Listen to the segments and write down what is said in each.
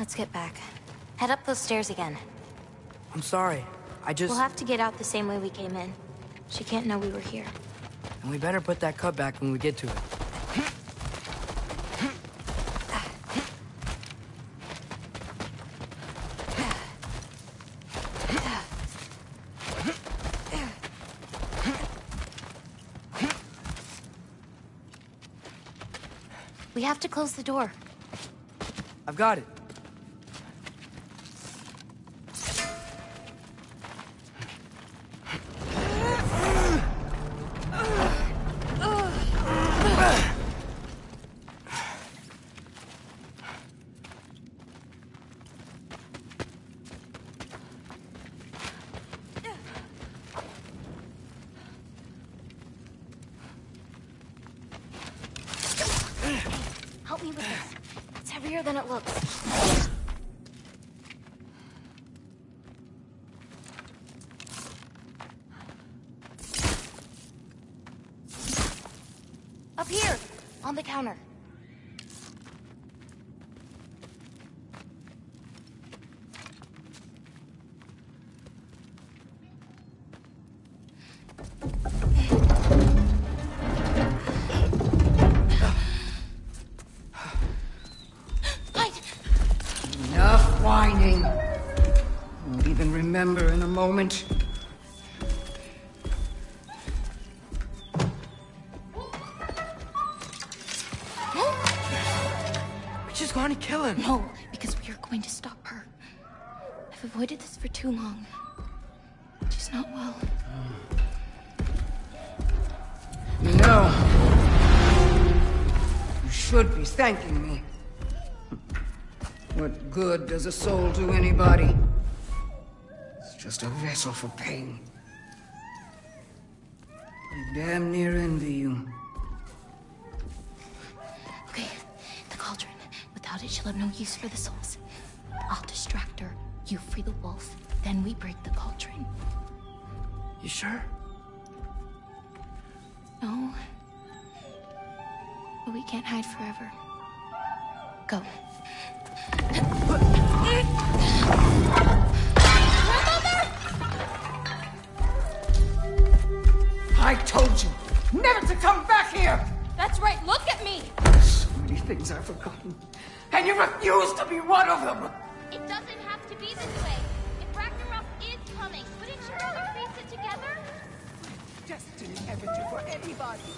Let's get back. Head up those stairs again. I'm sorry. I just... We'll have to get out the same way we came in. She can't know we were here. And we better put that cut back when we get to it. We have to close the door. I've got it. Moment. We're just going to kill him. No, because we are going to stop her. I've avoided this for too long. She's not well. You know, you should be thanking me. What good does a soul do anybody? Just a vessel for pain. I damn near envy you. Okay, the cauldron. Without it, she'll have no use for the souls. I'll distract her. You free the wolf. Then we break the cauldron. You sure? No. But we can't hide forever. Go. I told you never to come back here! That's right, look at me! So many things I've forgotten. And you refuse to be one of them! It doesn't have to be this way. If Ragnarok is coming, wouldn't you rather face it together? Destiny ever do for anybody.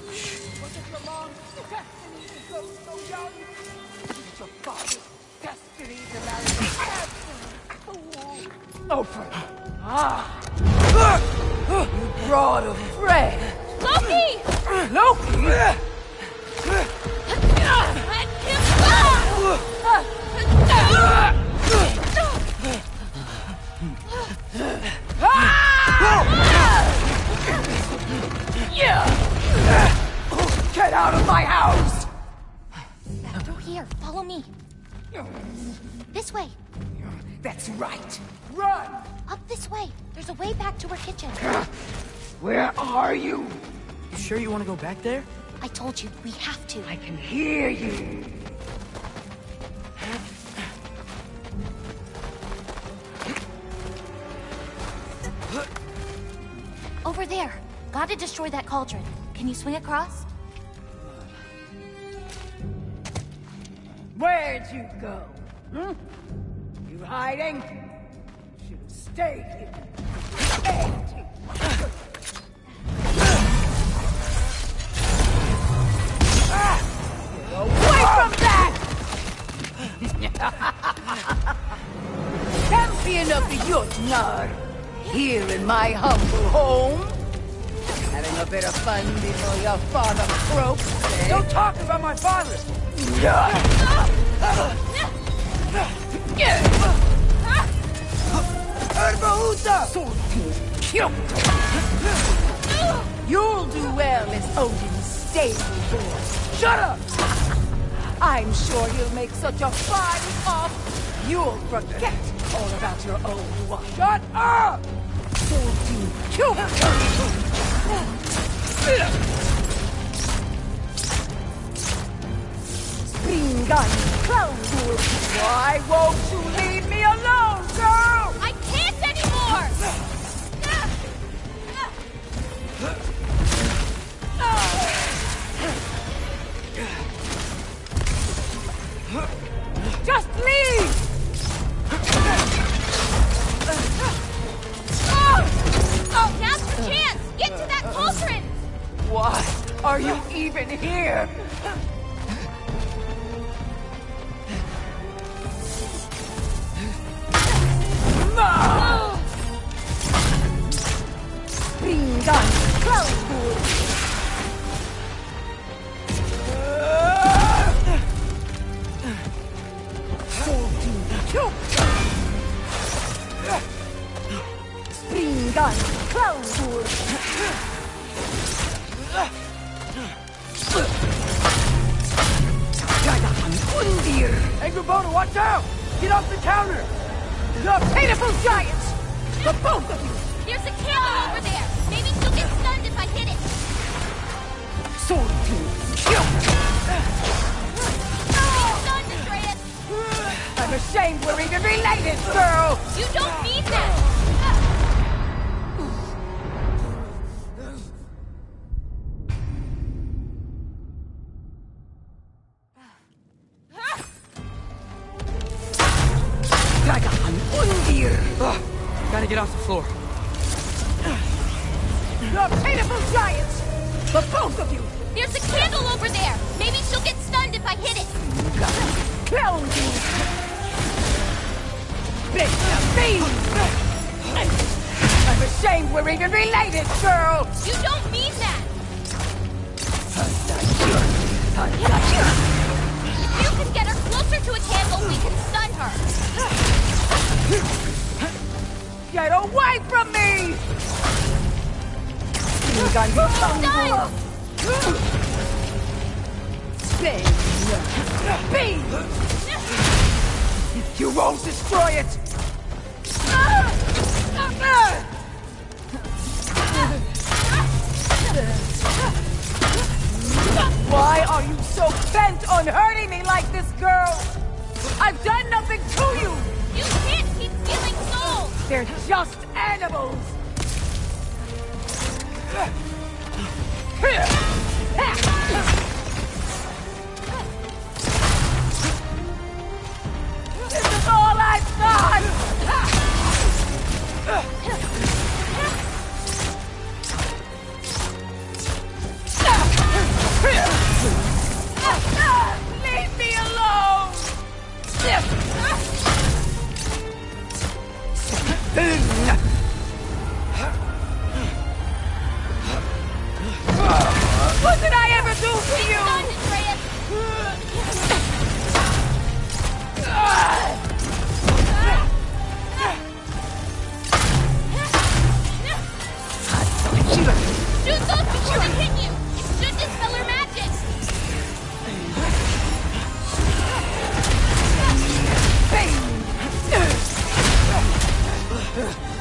Was it your mom's destiny to go so young? Was it your father's destiny to marry absolute? Oh, for... Ah! You brought a friend! Loki! Loki! Let Get out of my house! Through here, follow me. This way. That's right. Run! Up this way. There's a way back to her kitchen. Where are you? You sure you want to go back there? I told you, we have to. I can hear you. Over there. Gotta destroy that cauldron. Can you swing across? Where'd you go? Hmm? You hiding? Have here. Stayed. Away from that! Champion of the Jotnar, here in my humble home. Having a bit of fun before your father croaks. eh? Don't talk about my father! You'll do well as Odin's stable boy. Shut up! I'm sure he'll make such a fine off. You'll forget all about your old one. Shut up! Odin killed Springan Cloudwood. Why won't you Just leave! Oh, oh, now's the uh, chance! Get to that cauldron! Why are you even here? No! Being done! Chloe! Gagahan Undir! Hey, Grabona, watch out! Get off the counter! The pitiful giants! The both of you! There's a candle over there. Maybe she'll get stunned if I hit it. Sword King! Kill! Oh, get stunned, Atreus. I'm ashamed we're even related, girl! You don't mean that. We're even related, girl! You don't mean that. If you can get her closer to a candle, we can stun her. Get away from me! You Gun Done. Beam! You won't destroy it! Ah! Ah! Why are you so bent on hurting me like this, girl? I've done nothing to you! You can't keep stealing souls. They're just animals! This is all I've got! Leave me alone! What did I ever do to you? Stunned, Atreus. Stunned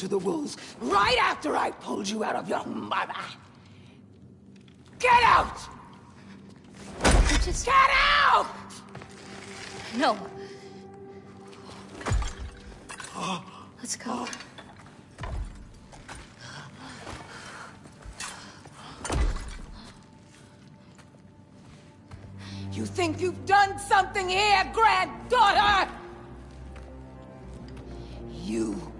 to the wolves right after I pulled you out of your mother. Get out! Just Get out! no. Let's go. You think you've done something here, granddaughter? You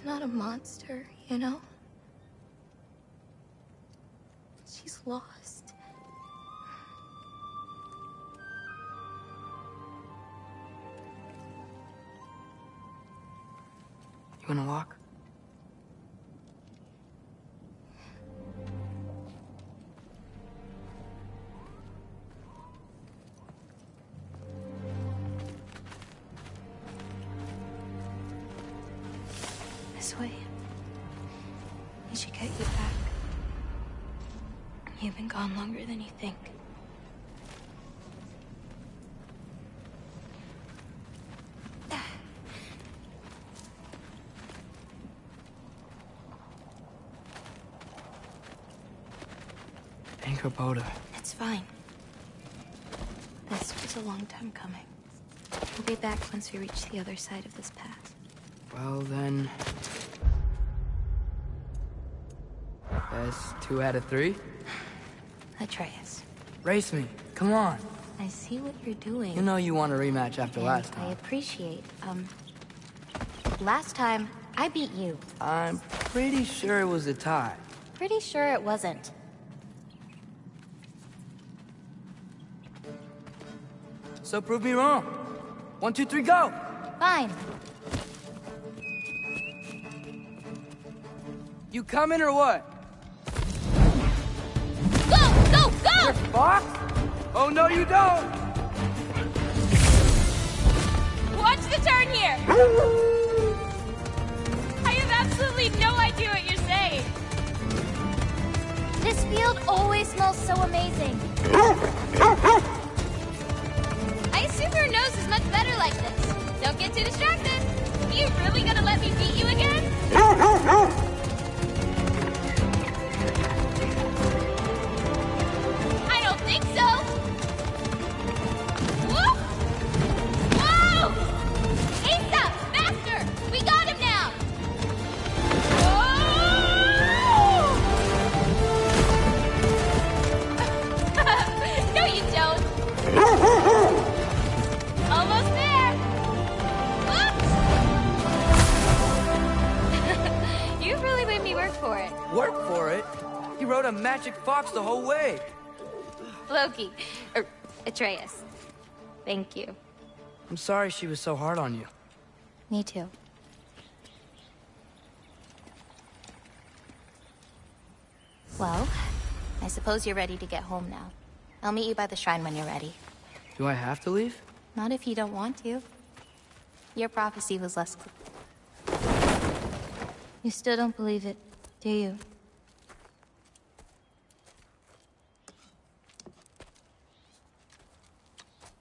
She's not a monster, you know? She's lost. You wanna walk? It's fine. This was a long time coming. We'll be back once we reach the other side of this path. Well then... That's two out of three? Atreus, Race me. Come on. I see what you're doing. You know you want a rematch after and last time. I appreciate, um... Last time, I beat you. I'm pretty sure it was a tie. Pretty sure it wasn't. So prove me wrong. One, two, three, go! Fine. You coming or what? Go! Go! Go! Fox? Oh, no, you don't! Watch the turn here! I have absolutely no idea what you're saying. This field always smells so amazing. Much better like this. Don't get too distracted. You really gonna let me beat you again? magic fox the whole way. Loki. Er, Atreus. Thank you. I'm sorry she was so hard on you. Me too. Well, I suppose you're ready to get home now. I'll meet you by the shrine when you're ready. Do I have to leave? Not if you don't want to. Your prophecy was less. You still don't believe it, do you?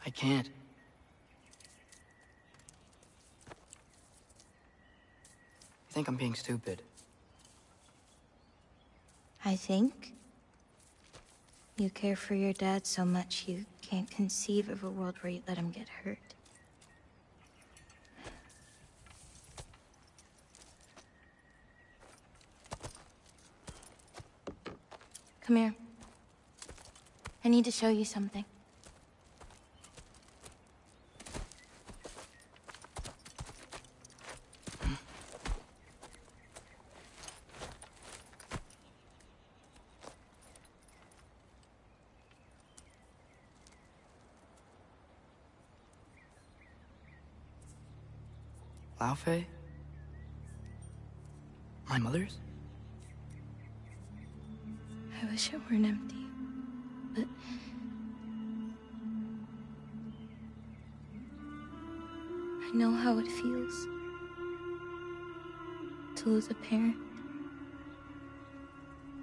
I can't. I think I'm being stupid. I think You care for your dad so much you can't conceive of a world where you let him get hurt. Come here. I need to show you something. Laufey? Eh? My mother's? I wish it weren't empty, but... I know how it feels to lose a parent,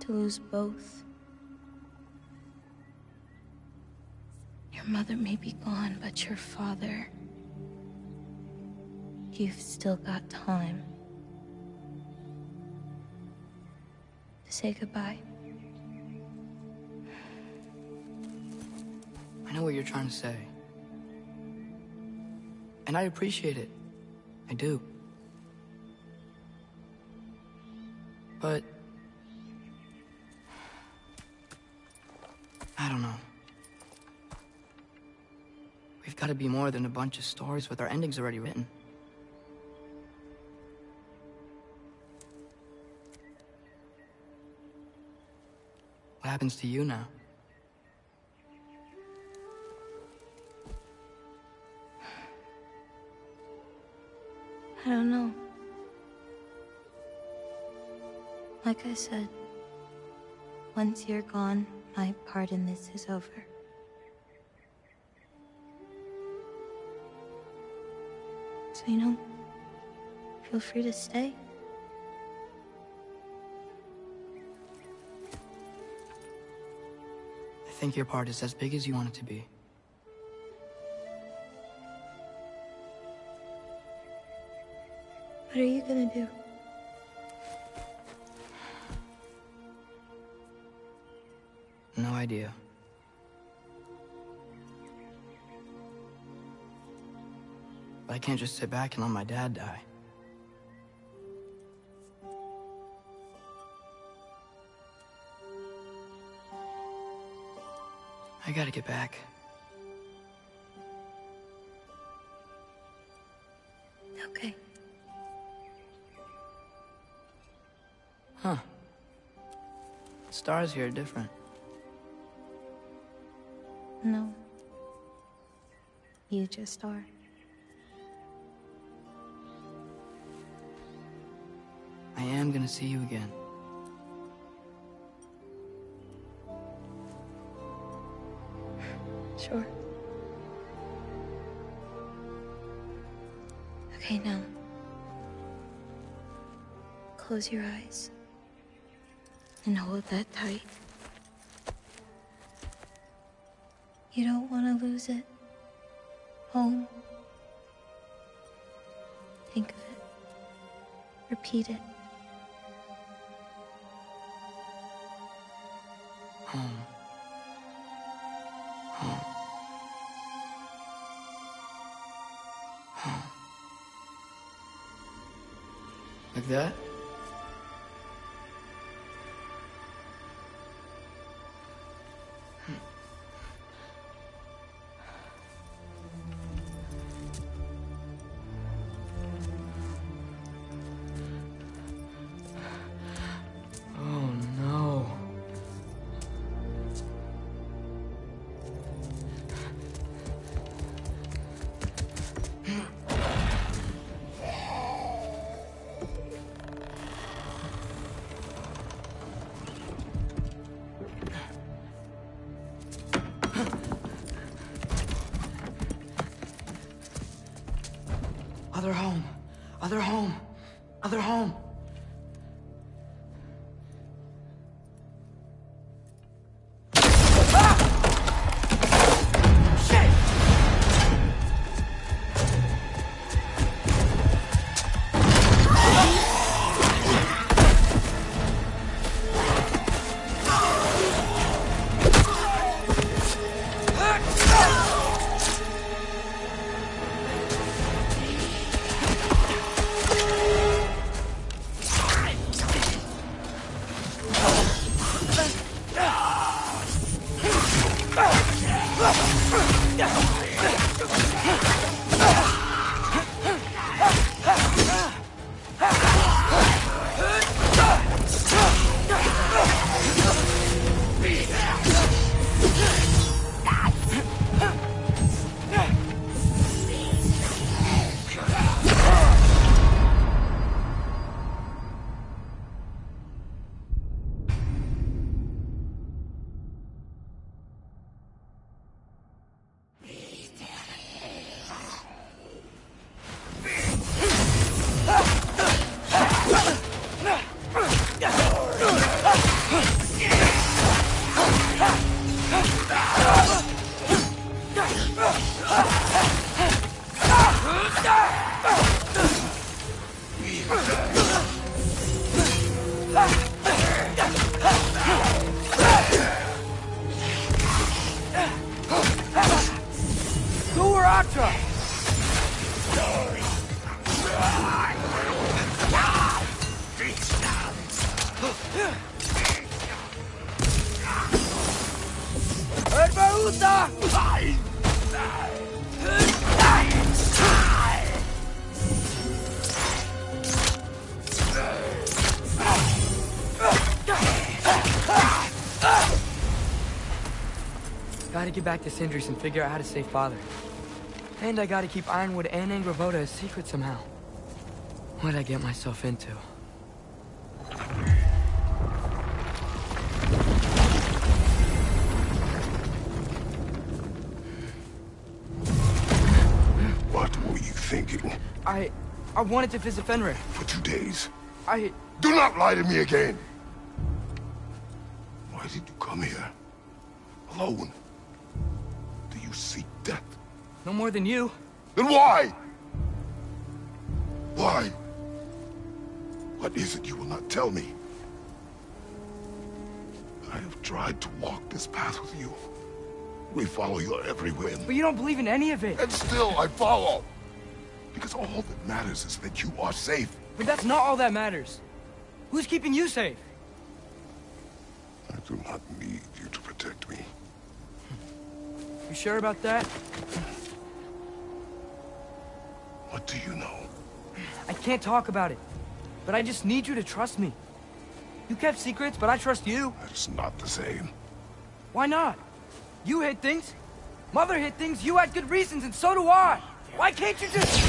to lose both. Your mother may be gone, but your father... You've still got time to say goodbye. I know what you're trying to say. And I appreciate it. I do. But... I don't know. We've got to be more than a bunch of stories with our endings already written. Happens to you now? I don't know. Like I said, once you're gone, my part in this is over. So, you know, feel free to stay. Think your part is as big as you want it to be. What are you gonna do? No idea. But I can't just sit back and let my dad die. I gotta get back. Okay. Huh. Stars here are different. No. You just are. I am gonna see you again. Sure. Okay, now. Close your eyes. And hold that tight. You don't want to lose it. Home. Think of it. Repeat it. Other home. Back to Sindri's and figure out how to save Father. And I gotta keep Ironwood and Angrboda a secret somehow. What'd I get myself into? What were you thinking? I... I wanted to visit Fenrir. For two days? I... Do not lie to me again! Than you. Then why? Why? What is it you will not tell me? I have tried to walk this path with you. We follow your every whim. But you don't believe in any of it. And still I follow. Because all that matters is that you are safe. But that's not all that matters. Who's keeping you safe? I do not need you to protect me. You sure about that? Do you know? I can't talk about it. But I just need you to trust me. You kept secrets, but I trust you. That is not the same. Why not? You hid things. Mother hid things. You had good reasons, and so do I. Why can't you just...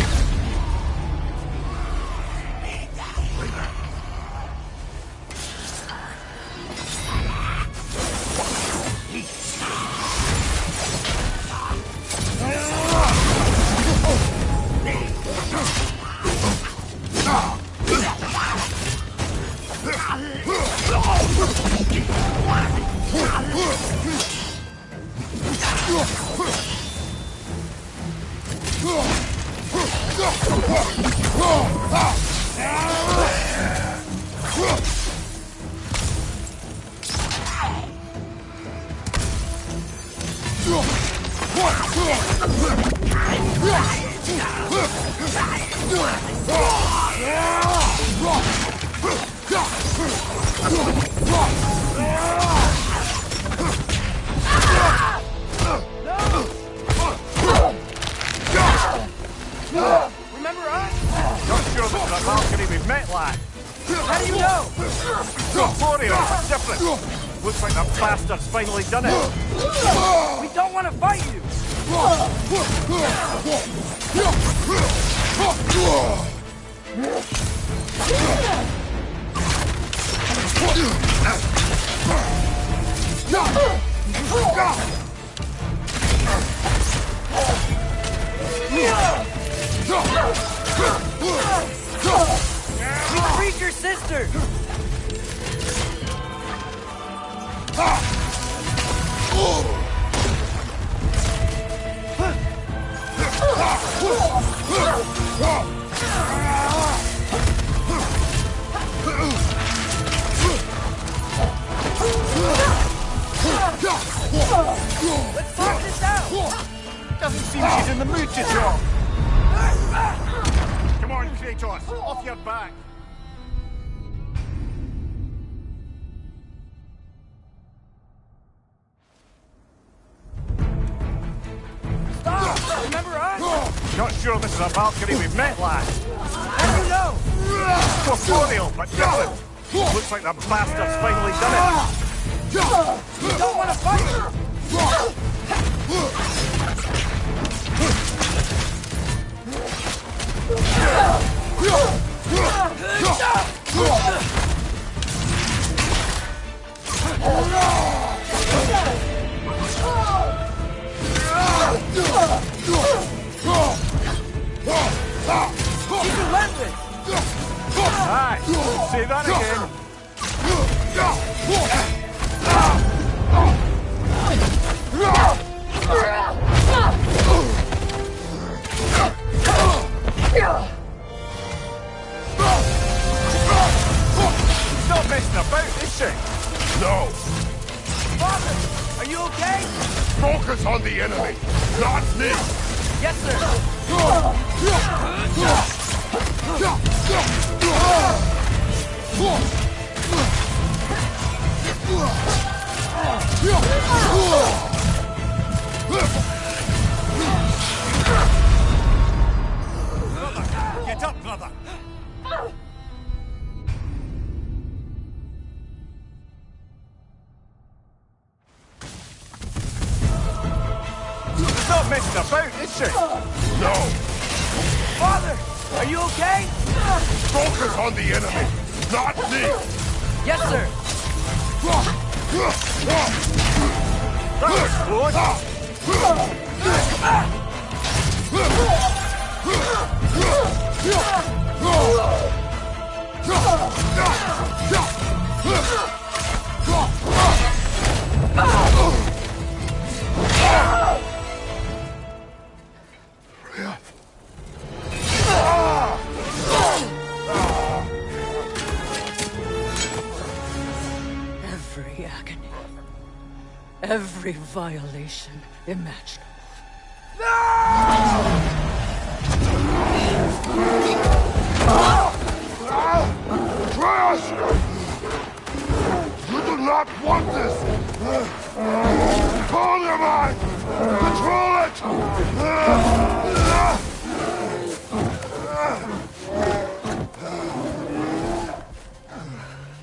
your sister. Let's talk this out. Doesn't seem she's in the mood to talk. Come on, Kratos, off your back. Is a balcony we've met, lad. How do you? Corporeal, but different. Looks like the bastard's finally done it. We don't want to fight. She's relentless! Nice! See that again! Not messing about, is she? No! Are you okay? Focus on the enemy, not me! Yes, sir. Get up, brother! Not messing about, is she? No! Father, are you okay? Focus on the enemy, not me! Yes, sir. That was close. Every violation imaginable. Atreus! You do not want this! Control your mind! Control it!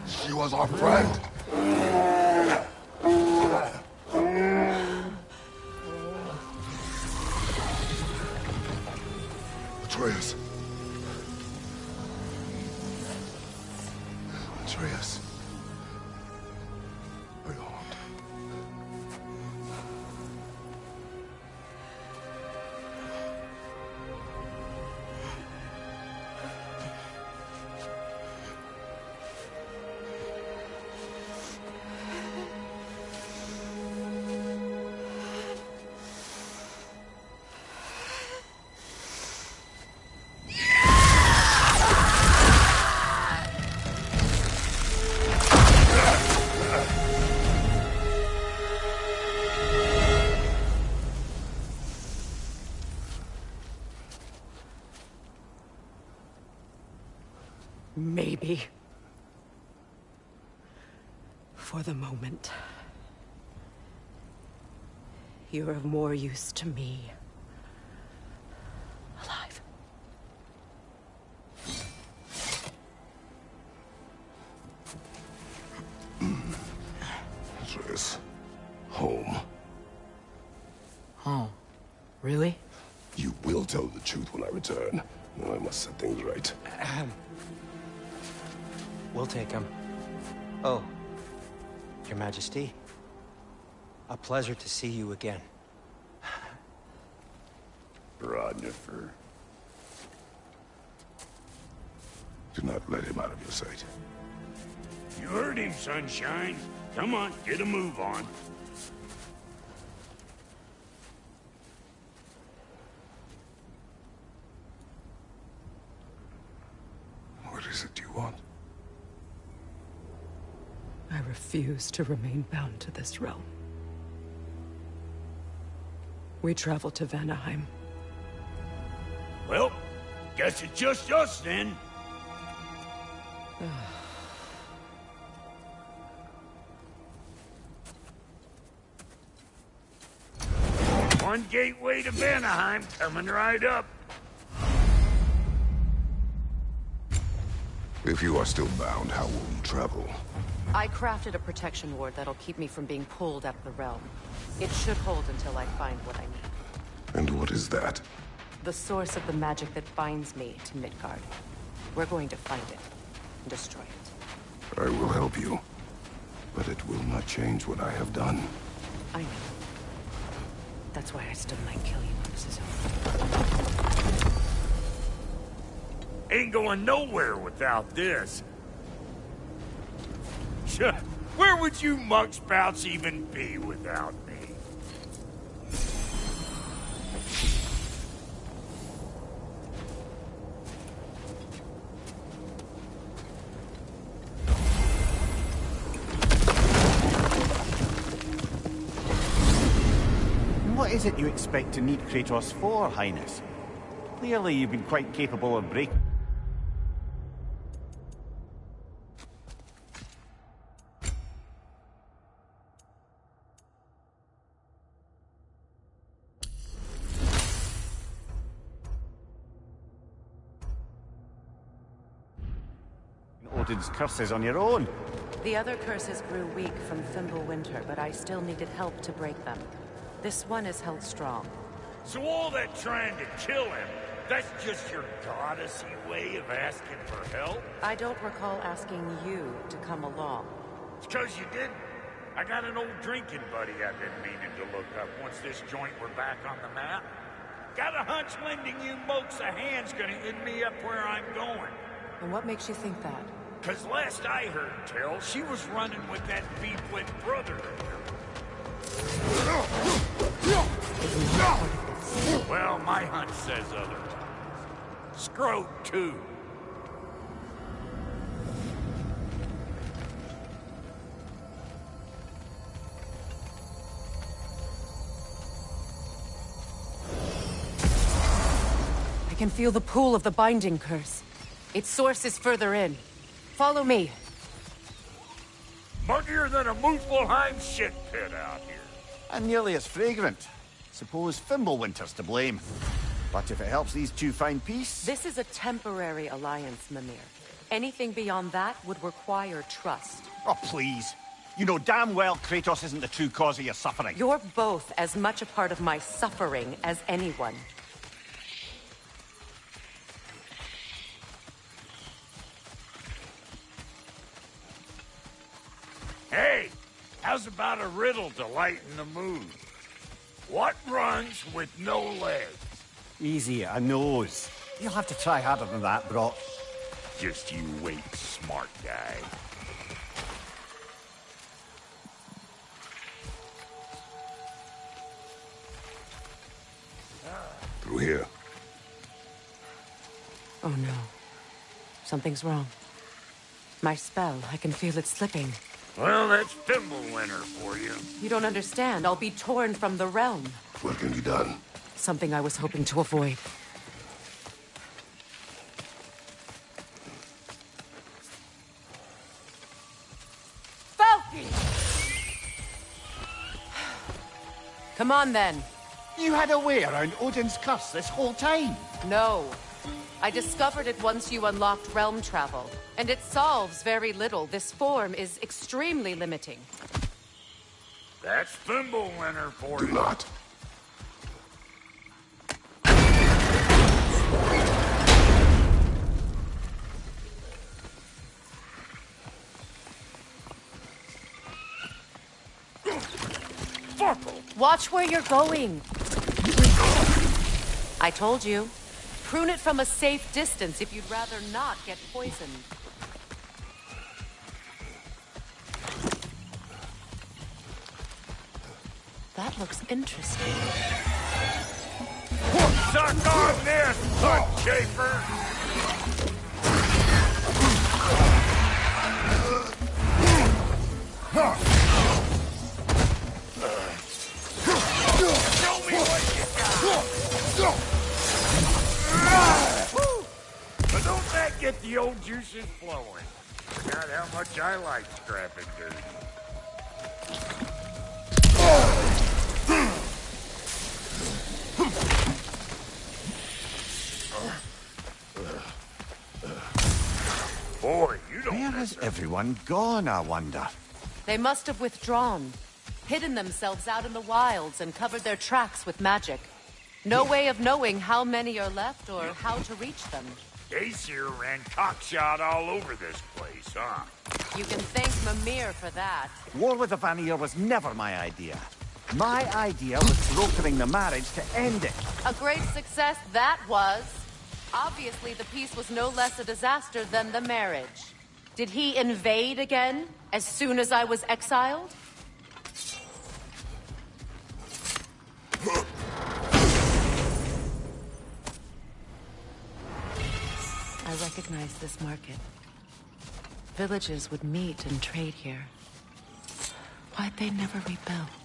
She was our friend. Atreus. Atreus. You're of more use to me. Alive. Atreus. Home. Oh, really? You will tell the truth when I return. I must set things right. We'll take him. Oh, Your Majesty. A pleasure to see you again. Rodnifer. Do not let him out of your sight. You heard him, Sunshine. Come on, get a move on. What is it you want? I refuse to remain bound to this realm. We travel to Vanaheim. Well, guess it's just us then. One gateway to Vanaheim coming right up. If you are still bound, how will you travel? I crafted a protection ward that'll keep me from being pulled out of the realm. It should hold until I find what I need. And what is that? The source of the magic that binds me to Midgard. We're going to find it and destroy it. I will help you. But it will not change what I have done. I know. That's why I still might kill you when this is over. Ain't going nowhere without this. Where would you muckspouts even be without me? What is it you expect to need Kratos for, Highness? Clearly you've been quite capable of breaking... Odin's curses on your own. The other curses grew weak from Fimbulwinter, but I still needed help to break them. This one is held strong. So all that trying to kill him, that's just your goddessy way of asking for help? I don't recall asking you to come along. It's cause you didn't. I got an old drinking buddy I've been meaning to look up once this joint were back on the map. Got a hunch lending you mokes a hand's gonna end me up where I'm going. And what makes you think that? Cause last I heard tell, she was running with that beef-wit brother of yours. Well, my hunch says otherwise. Scroat, too. I can feel the pull of the binding curse. Its source is further in. Follow me. Muggier than a Muspelheim shit pit out here. And nearly as fragrant. Suppose Fimbulwinter's to blame. But if it helps these two find peace... This is a temporary alliance, Mimir. Anything beyond that would require trust. Oh, please. You know damn well Kratos isn't the true cause of your suffering. You're both as much a part of my suffering as anyone. Hey, how's about a riddle to lighten the mood? What runs with no legs? Easy, a nose. You'll have to try harder than that, Brok. Just you wait, smart guy. Through here. Oh no. Something's wrong. My spell, I can feel it slipping. Well, that's Fimbulwinter for you. You don't understand. I'll be torn from the realm. What can be done? Something I was hoping to avoid. Falky! Come on, then. You had a way around Odin's curse this whole time? No. I discovered it once you unlocked realm travel, and it solves very little. This form is extremely limiting. That's Fimbulwinter for Do you. not. Fuckle! Watch where you're going. I told you. Prune it from a safe distance if you'd rather not get poisoned. That looks interesting. Suck on this, butt! Show me what you got! Woo! But don't that get the old juices flowing? Forgot how much I like scrapping dirt. Boy, you don't Where has everyone gone, I wonder? They must have withdrawn, hidden themselves out in the wilds, and covered their tracks with magic. No way of knowing how many are left or how to reach them. Aesir ran cockshot all over this place, huh? You can thank Mimir for that. War with the Vanir was never my idea. My idea was brokering the marriage to end it. A great success that was. Obviously, the peace was no less a disaster than the marriage. Did he invade again as soon as I was exiled? Recognize this market. Villages would meet and trade here. Why'd they never rebuild?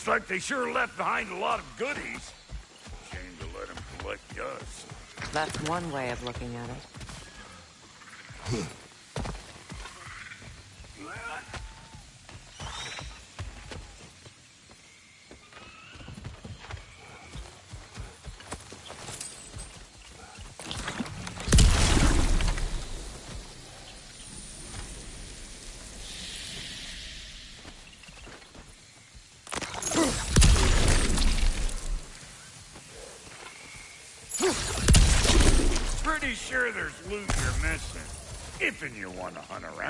Looks like they sure left behind a lot of goodies. Shame to let them collect us. That's one way of looking at it. And you want to hunt around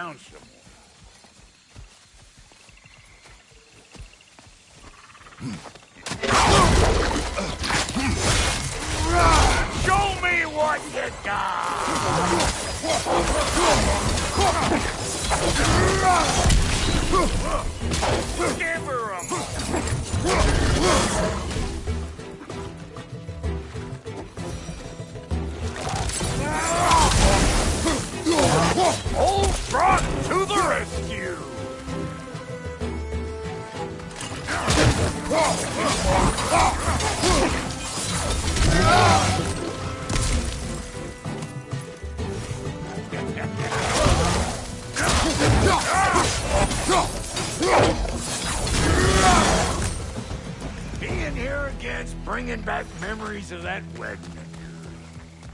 Being here again's bringing back memories of that wedding.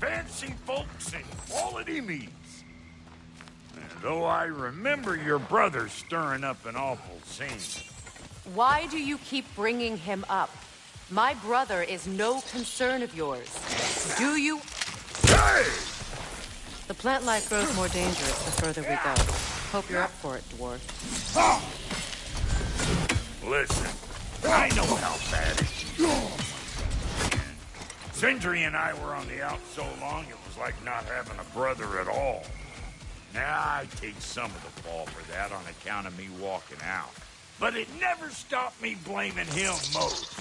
Fancy folks and quality meats. Though I remember your brother stirring up an awful scene. Why do you keep bringing him up? My brother is no concern of yours. Do you? Hey! The plant life grows more dangerous the further we go. Hope you're up for it, dwarf. Listen, I know how bad it is. Sindri and I were on the out so long, it was like not having a brother at all. Now, I take some of the fall for that on account of me walking out. But it never stopped me blaming him most.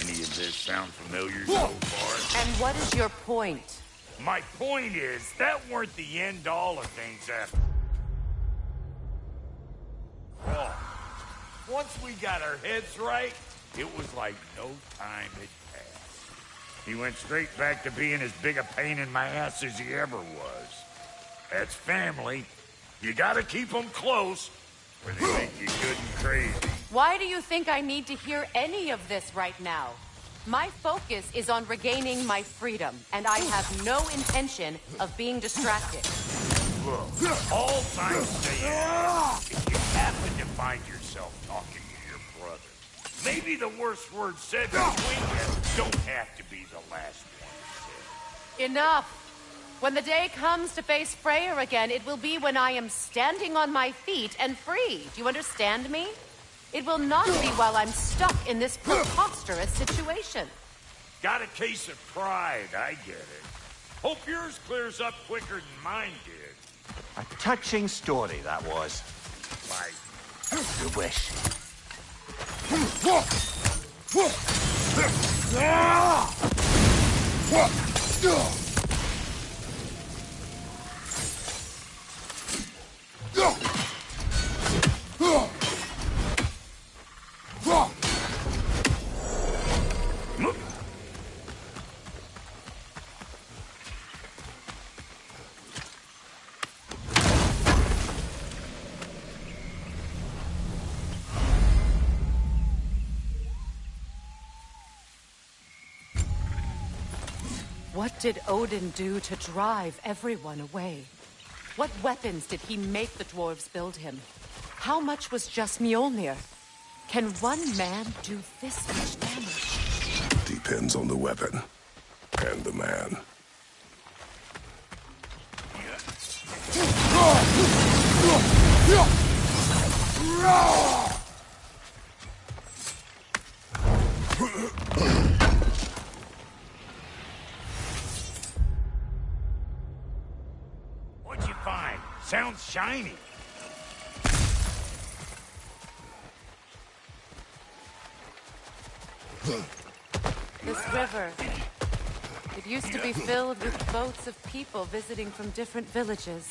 Any of this sound familiar so far? And what is your point? My point is, that weren't the end all of things after all. Once we got our heads right, it was like no time had passed. He went straight back to being as big a pain in my ass as he ever was. That's family. You gotta keep them close, or they make you good and crazy. Why do you think I need to hear any of this right now? My focus is on regaining my freedom, and I have no intention of being distracted. Look, all I'm saying if you happen to find yourself talking to your brother, maybe the worst word said between you don't have to be the last one said. Enough! When the day comes to face Freyr again, it will be when I am standing on my feet and free. Do you understand me? It will not be while I'm stuck in this preposterous situation. Got a case of pride, I get it. Hope yours clears up quicker than mine did. A touching story, that was. Like, You wish. What ah! Did Odin do to drive everyone away? What weapons did he make the dwarves build him? How much was just Mjolnir? Can one man do this much damage? Depends on the weapon and the man. What'd shiny. This river. It used to be filled with boats of people visiting from different villages.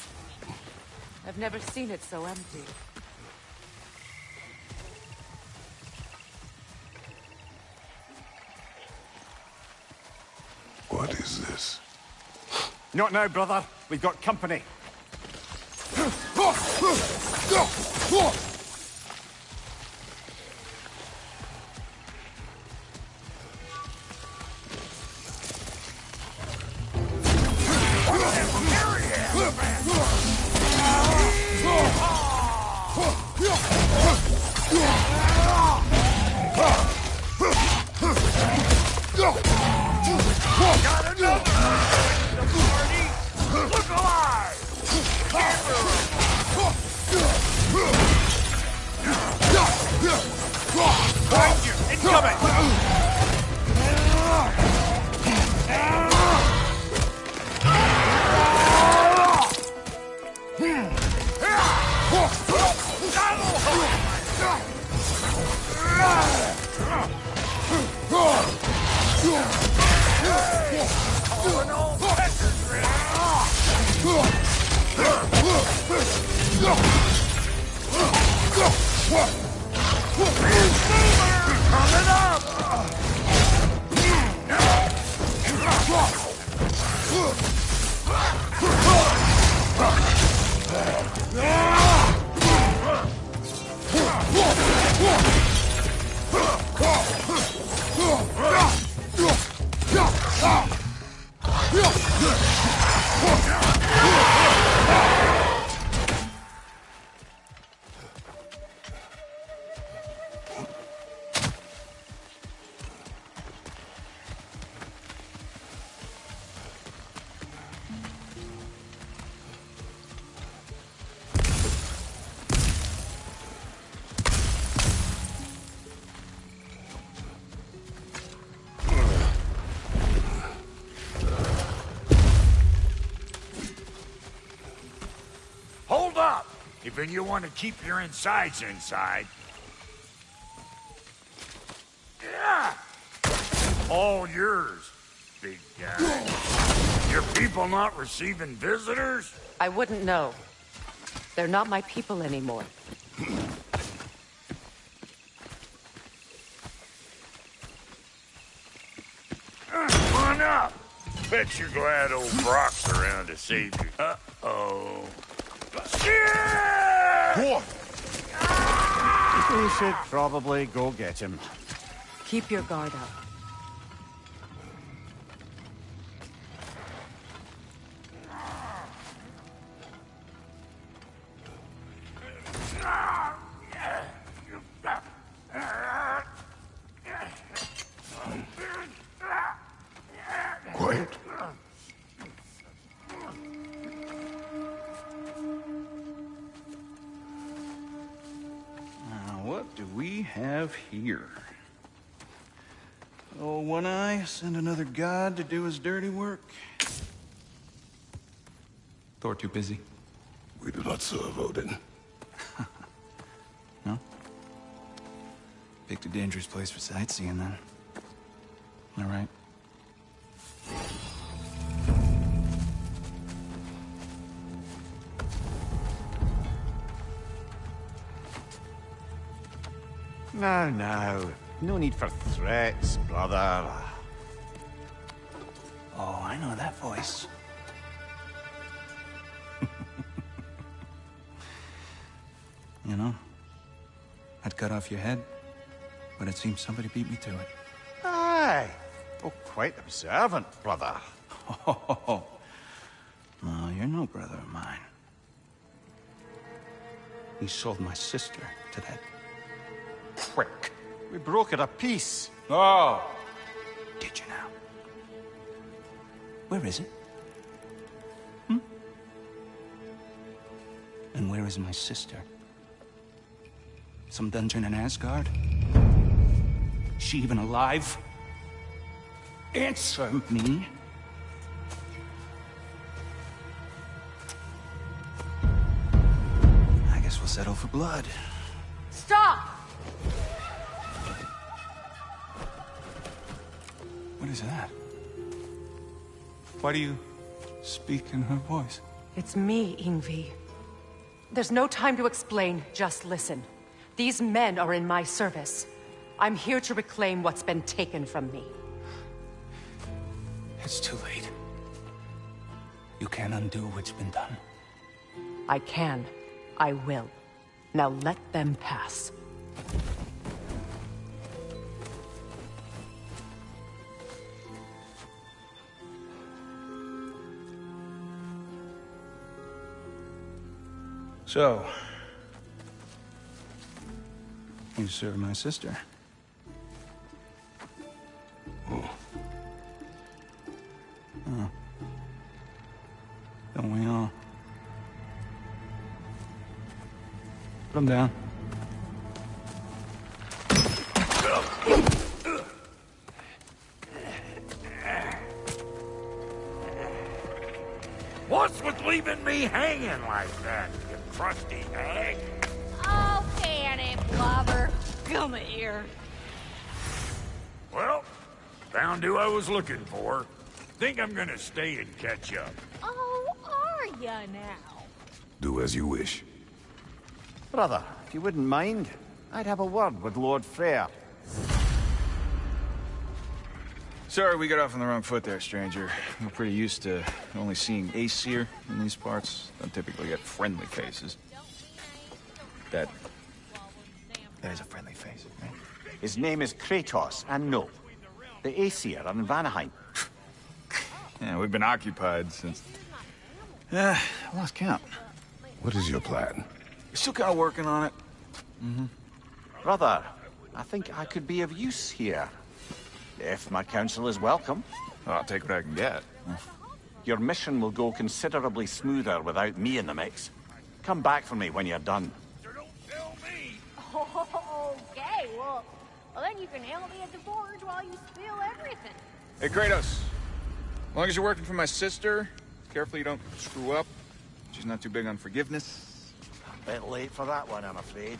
I've never seen it so empty. What is this? Not now, brother. We've got company. Got up! If you want to keep your insides inside. Yeah! All yours, big guy. Your people not receiving visitors? I wouldn't know. They're not my people anymore. Come on up. Bet you're glad old Brok's around to save you. Uh-oh. Yeah! We should probably go get him. Keep your guard up. Have here? Oh, One Eye, send another god to do his dirty work. Thor too busy. We do not serve Odin. No? Picked a dangerous place for sightseeing, then. All right. Now, now. No need for threats, brother. Oh, I know that voice. you know, I'd cut off your head, but it seems somebody beat me to it. Aye. Oh, quite observant, brother. Oh, no, you're no brother of mine. You sold my sister to that. We broke it a piece. Oh. Did you now? Where is it? Hmm? And where is my sister? Some dungeon in Asgard? She even alive? Answer me. I guess we'll settle for blood. Why do you speak in her voice? It's me, Ingvi. There's no time to explain, just listen. These men are in my service. I'm here to reclaim what's been taken from me. It's too late. You can't undo what's been done. I can. I will. Now let them pass. So, you serve my sister. Oh. Oh. Don't we all? Put him down. What's with leaving me hanging like that, crusty hag? Oh, Fanny Blubber. Come here. Well, found who I was looking for. Think I'm gonna stay and catch up. Oh, are ya now? Do as you wish. Brother, if you wouldn't mind, I'd have a word with Lord Freyr. Sorry we got off on the wrong foot there, stranger. We're pretty used to only seeing Aesir in these parts. Don't typically get friendly faces. That... That is a friendly face, right? His name is Kratos, and no, the Aesir are in Vanaheim. Yeah, we've been occupied since... Yeah, I lost count. What is your plan? Still kind of working on it. Mm-hmm. Brother, I think I could be of use here. If my counsel is welcome. I'll take what I can get. Your mission will go considerably smoother without me in the mix. Come back for me when you're done. So don't tell me! Oh okay, well, well, then you can help me at the forge while you spill everything. Hey, Kratos. As long as you're working for my sister, carefully you don't screw up. She's not too big on forgiveness. A Bit late for that one, I'm afraid.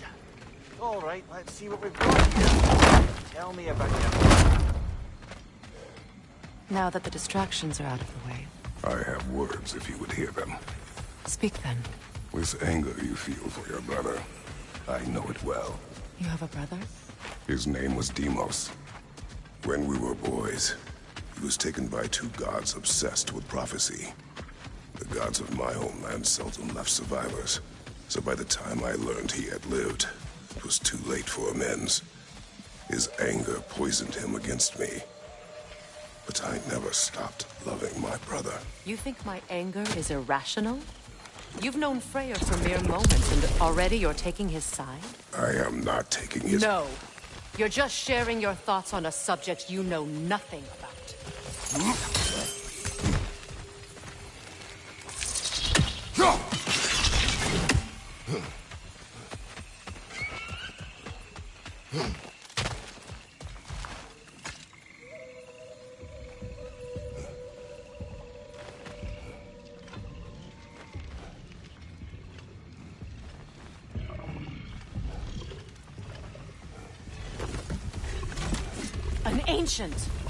All right, let's see what we've got here. Tell me about your... Now that the distractions are out of the way, I have words if you would hear them. speak then. With anger you feel for your brother. I know it well. You have a brother? His name was Deimos. When we were boys, he was taken by two gods obsessed with prophecy. The gods of my homeland seldom left survivors, so by the time I learned he had lived, it was too late for amends. His anger poisoned him against me. But I never stopped loving my brother. You think my anger is irrational? You've known Freyr for mere moments, and already you're taking his side? I am not taking his... No. You're just sharing your thoughts on a subject you know nothing about. Hmm? Ancient!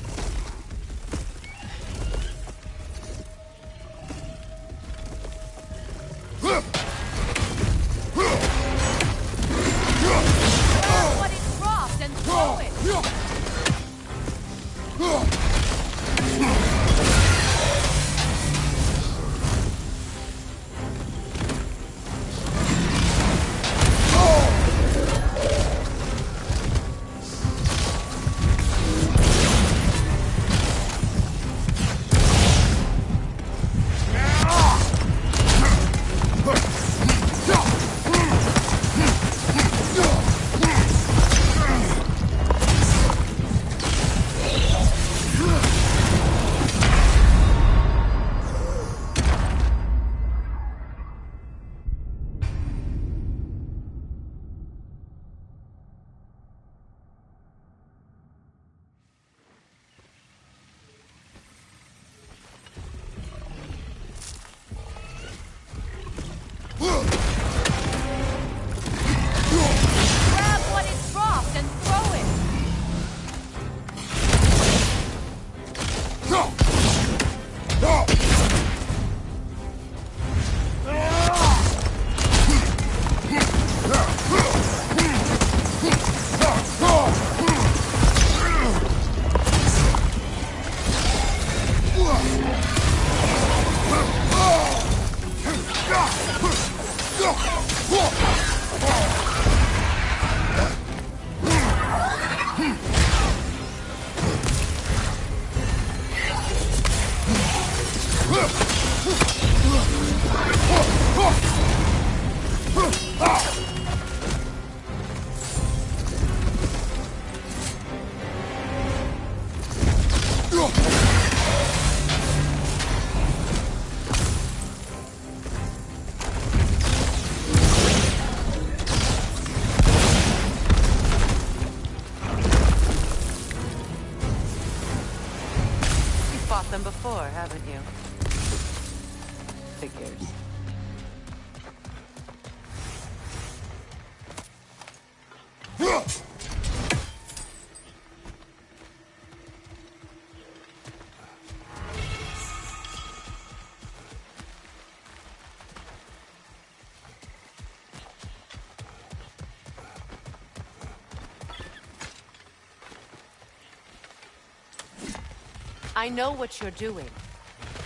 I know what you're doing.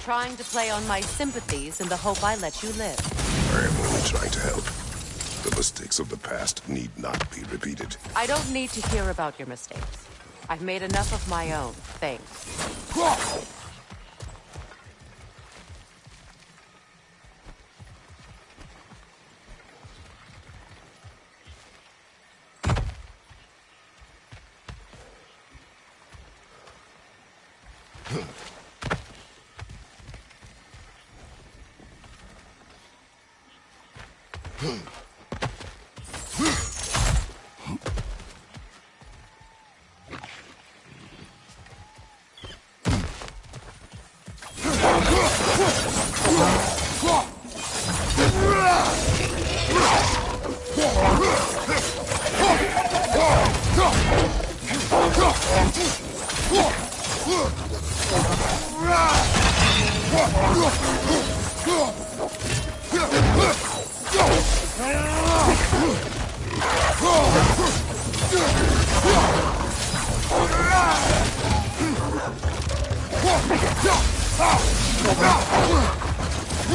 Trying to play on my sympathies in the hope I let you live. I am only trying to help. The mistakes of the past need not be repeated. I don't need to hear about your mistakes. I've made enough of my own, thanks. Ah!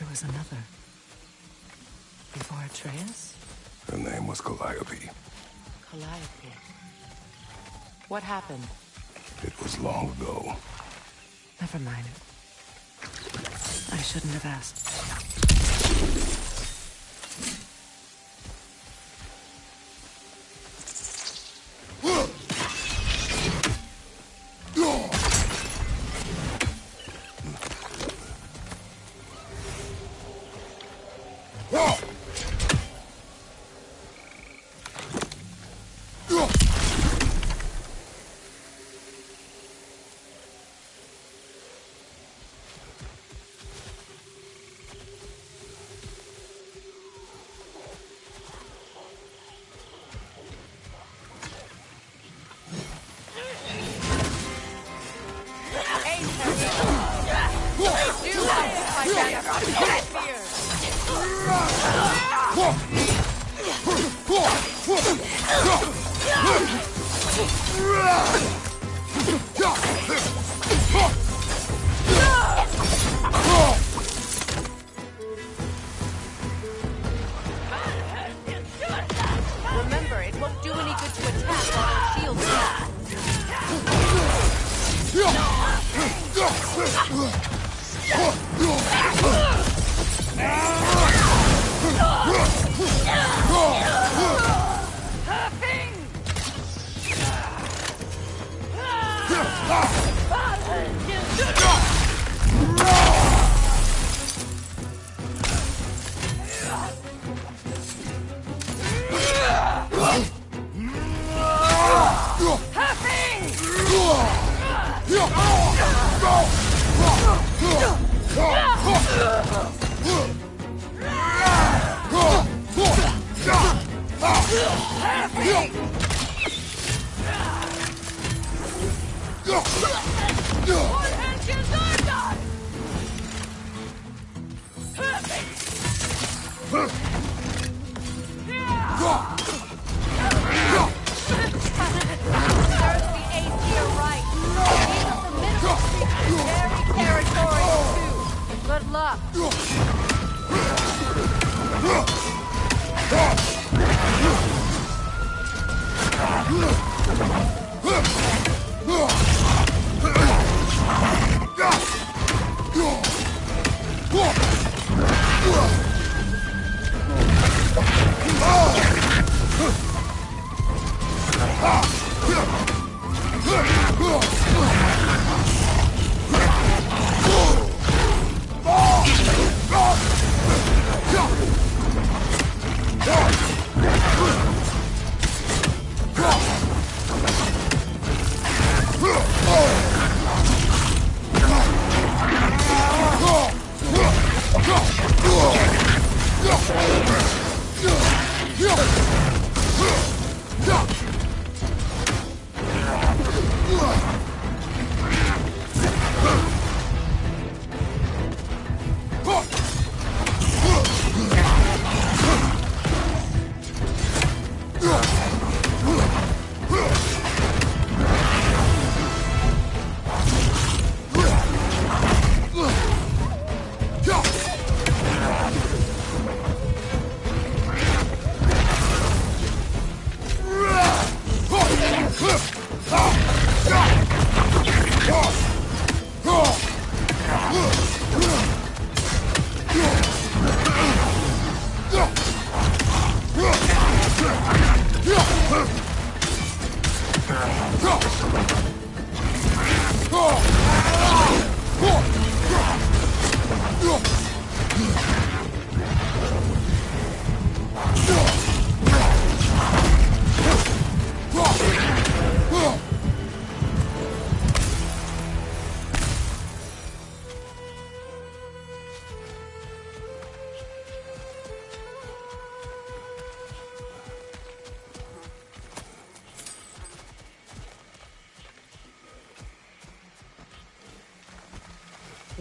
There was another. Before Atreus? Her name was Calliope. Calliope. What happened? It was long ago. Never mind. I shouldn't have asked.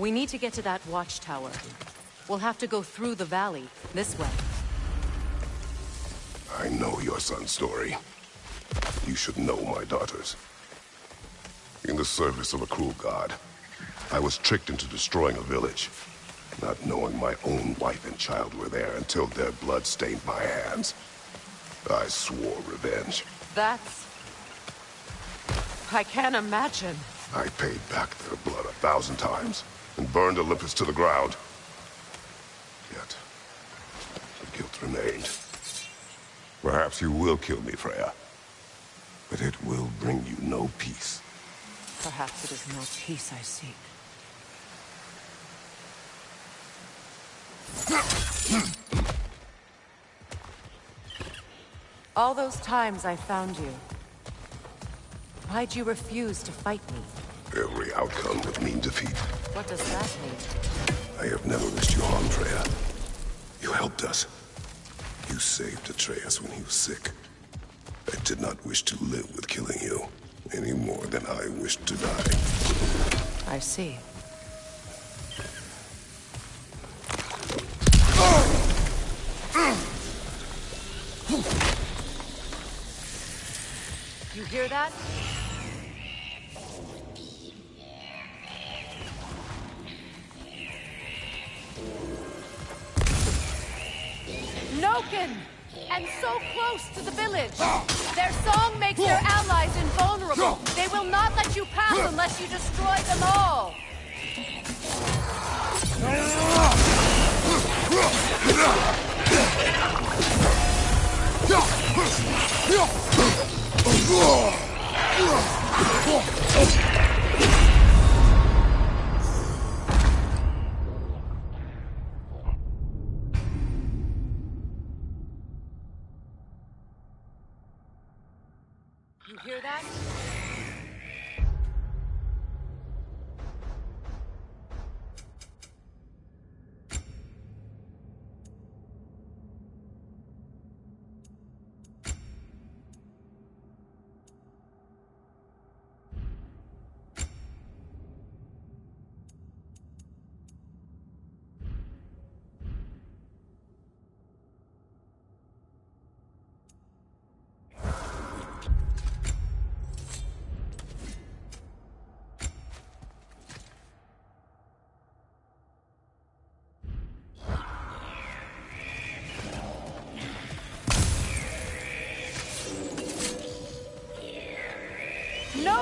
We need to get to that watchtower. We'll have to go through the valley, this way. I know your son's story. You should know my daughter's. In the service of a cruel god, I was tricked into destroying a village, not knowing my own wife and child were there until their blood stained my hands. I swore revenge. That's... I can't imagine. I paid back their blood a thousand times and burned Olympus to the ground. Yet, the guilt remained. Perhaps you will kill me, Freya. But it will bring you no peace. Perhaps it is no peace I seek. All those times I found you, why'd you refuse to fight me? Every outcome would mean defeat. What does that mean? I have never wished you harm, Freya. You helped us. You saved Atreus when he was sick. I did not wish to live with killing you, any more than I wished to die. I see. You hear that? So close to the village! Their song makes their allies invulnerable! They will not let you pass unless you destroy them all! You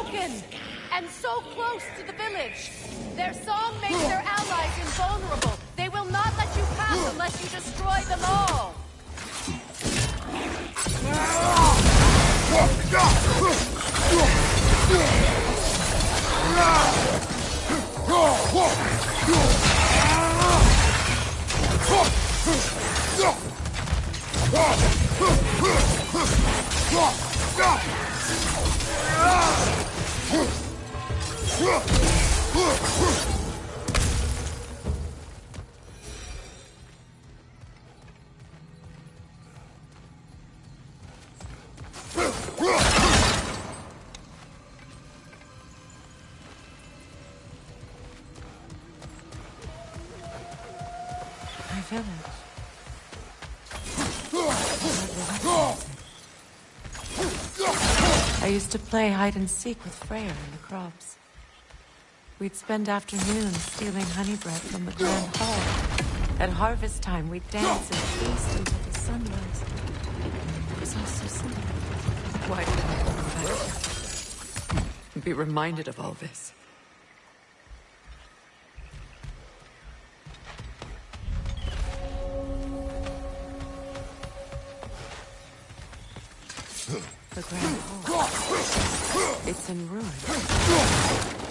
Noken! And so close to the village! Their song makes their allies invulnerable. They will not let you pass unless you destroy them all! I used to play hide and seek with Freyr in the crops. We'd spend afternoons stealing honey bread from the grand hall. At harvest time, we'd dance and feast until the sun rose. It was all so simple. Why did I go back? Be reminded of all this. The grand hall. It's in ruins.